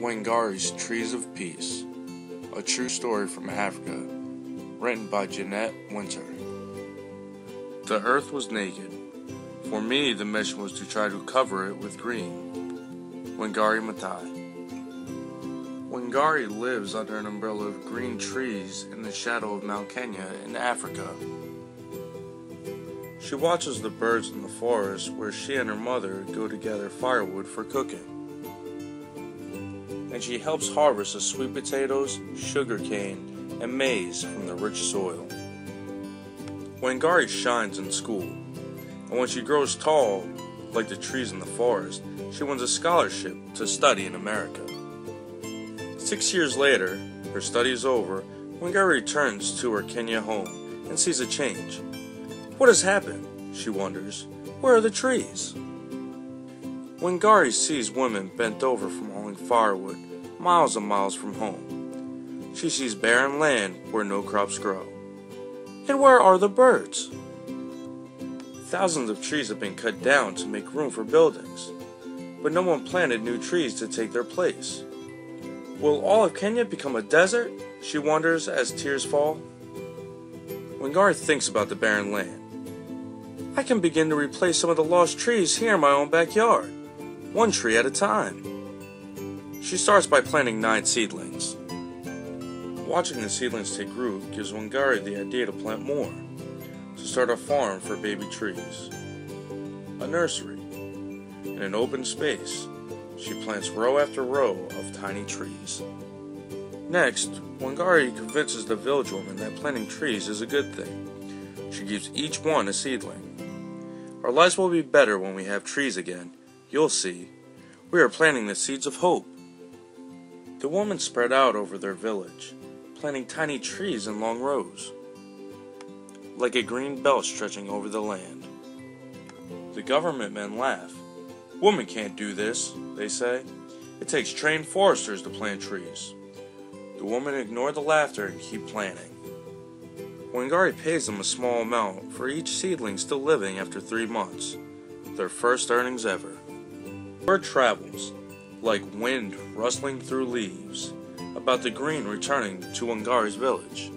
Wangari's Trees of Peace, a true story from Africa, written by Jeanette Winter. The earth was naked. For me, the mission was to try to cover it with green. Wangari Maathai. Wangari lives under an umbrella of green trees in the shadow of Mount Kenya in Africa. She watches the birds in the forest where she and her mother go to gather firewood for cooking and she helps harvest the sweet potatoes, sugarcane, and maize from the rich soil. Wangari shines in school, and when she grows tall, like the trees in the forest, she wins a scholarship to study in America. Six years later, her studies over, Wangari returns to her Kenya home and sees a change. What has happened? She wonders. Where are the trees? Wangari sees women bent over from hauling firewood miles and miles from home. She sees barren land where no crops grow. And where are the birds? Thousands of trees have been cut down to make room for buildings, but no one planted new trees to take their place. Will all of Kenya become a desert? She wonders as tears fall. Wangari thinks about the barren land. I can begin to replace some of the lost trees here in my own backyard, one tree at a time. She starts by planting nine seedlings. Watching the seedlings take root gives Wangari the idea to plant more, to start a farm for baby trees. A nursery. In an open space, she plants row after row of tiny trees. Next, Wangari convinces the village woman that planting trees is a good thing. She gives each one a seedling. Our lives will be better when we have trees again. You'll see. We are planting the seeds of hope. The woman spread out over their village, planting tiny trees in long rows, like a green belt stretching over the land. The government men laugh. Women can't do this, they say. It takes trained foresters to plant trees. The women ignore the laughter and keep planting. Wangari pays them a small amount for each seedling still living after three months, their first earnings ever. Word travels like wind rustling through leaves, about the green returning to Wangari's village.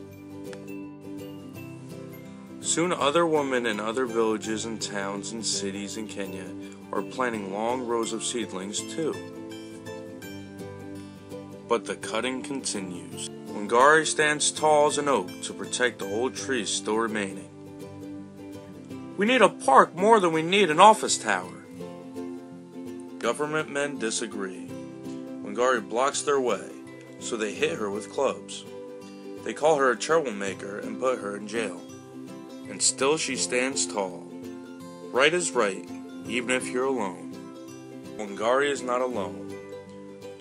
Soon other women in other villages and towns and cities in Kenya are planting long rows of seedlings too. But the cutting continues. Wangari stands tall as an oak to protect the old trees still remaining. We need a park more than we need an office tower. Government men disagree. Wangari blocks their way, so they hit her with clubs. They call her a troublemaker and put her in jail. And still she stands tall. Right is right, even if you're alone. Wangari is not alone.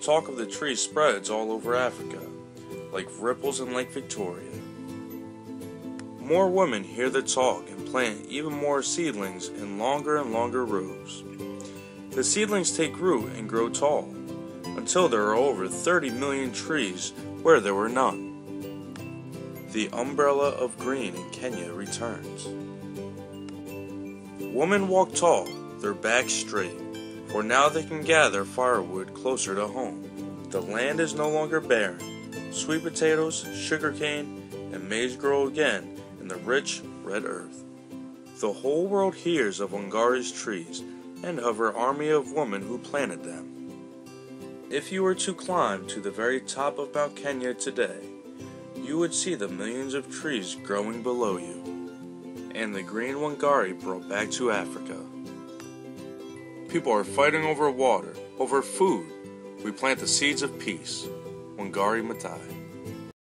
Talk of the tree spreads all over Africa, like ripples in Lake Victoria. More women hear the talk and plant even more seedlings in longer and longer rows. The seedlings take root and grow tall, until there are over 30 million trees where there were none. The umbrella of green in Kenya returns. Women walk tall, their backs straight, for now they can gather firewood closer to home. The land is no longer barren. Sweet potatoes, sugarcane, and maize grow again in the rich red earth. The whole world hears of Wangari's trees and of her army of women who planted them. If you were to climb to the very top of Mount Kenya today, you would see the millions of trees growing below you, and the green Wangari brought back to Africa. People are fighting over water, over food. We plant the seeds of peace. Wangari Maathai.